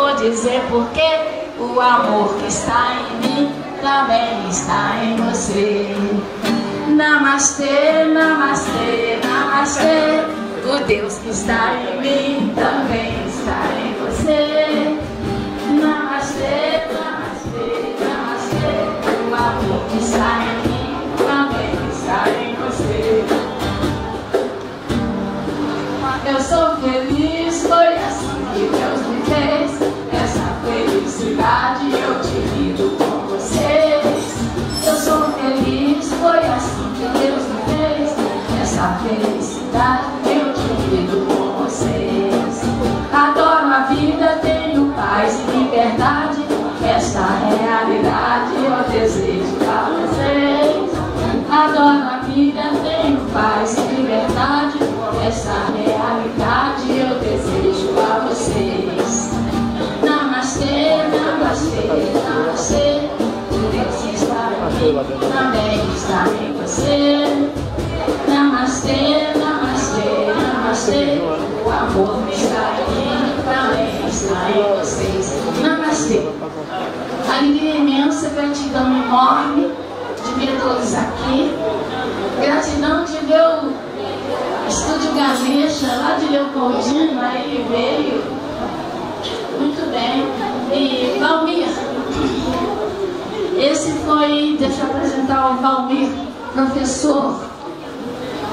vou dizer porque o amor que está em mim também está em você. Namastê, namastê, namastê. O Deus que está em mim também está em você. Namastê, namastê, namastê. O amor que está em eu divido com vocês. Eu sou feliz, foi assim que Deus me fez. Essa felicidade eu divido com vocês. Adoro a vida, tenho paz e liberdade. Esta realidade eu desejo a vocês. Adoro a vida, namastê. Deus está aqui também está em você. Namastê, namastê, namastê. O amor está aqui também está em vocês. Namastê. Alegria imensa, gratidão enorme de ver todos aqui. Gratidão de ver o Estúdio Ganesha, lá de Leopoldina, ele veio. Muito bem. E Valmir. Esse foi, deixa eu apresentar o Valmir, professor